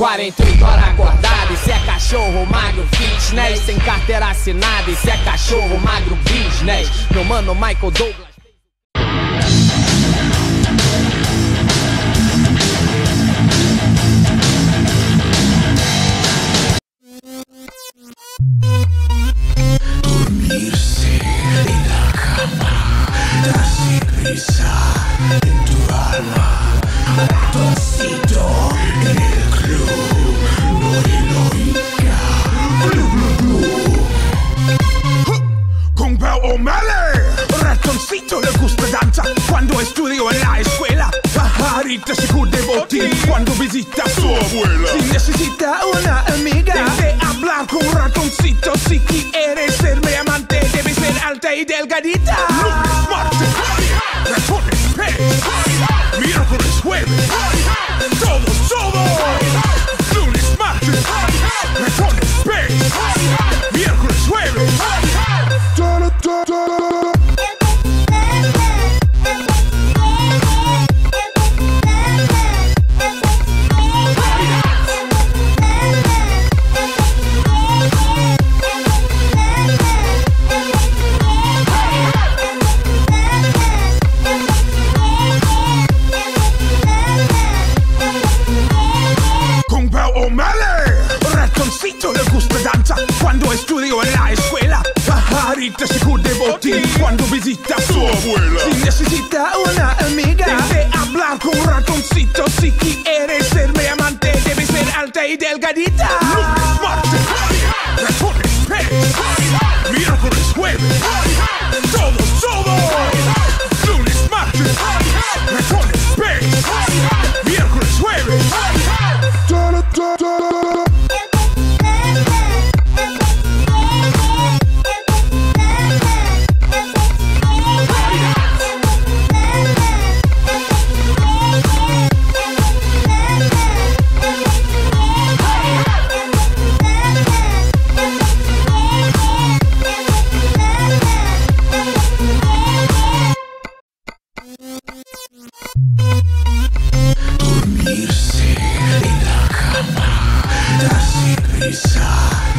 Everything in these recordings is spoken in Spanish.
48 horas acordado, isso é cachorro magro fitness Sem carteira assinada, isso é cachorro magro business. Meu mano Michael Douglas O'Malley, ratoncito le gusta danza cuando estudio en la escuela. Pajarita se de botín cuando visita a su abuela. Si necesita una amiga, debe hablar con un ratoncito. Si quieres ser mi amante, debe ser alta y delgadita. Lunes, martes, ratones, pez, miércoles, jueves, todos, todos. Cuando estudio en la escuela. Pajarita se de botín cuando visita a su abuela. Si necesita una amiga, debe hablar con un ratoncito. Si quieres ser mi amante, debe ser alta y delgadita.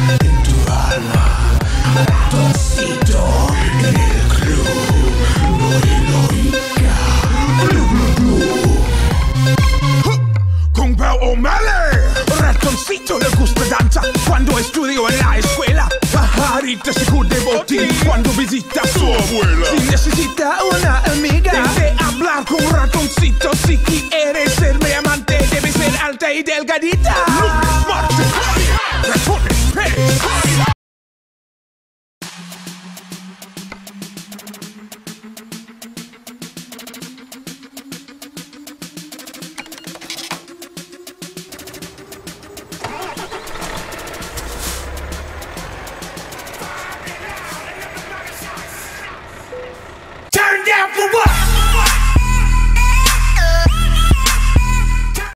En tu alma, ratoncito en el club. Con Pau O'Malley, ratoncito le gusta danza cuando estudio en la escuela. Pajarita se de botín cuando visita a su abuela. Si necesita una amiga, debe hablar con ratoncito. Si quieres ser mi amante, debe ser alta y delgadita. Lunes, martes, ratones, pez,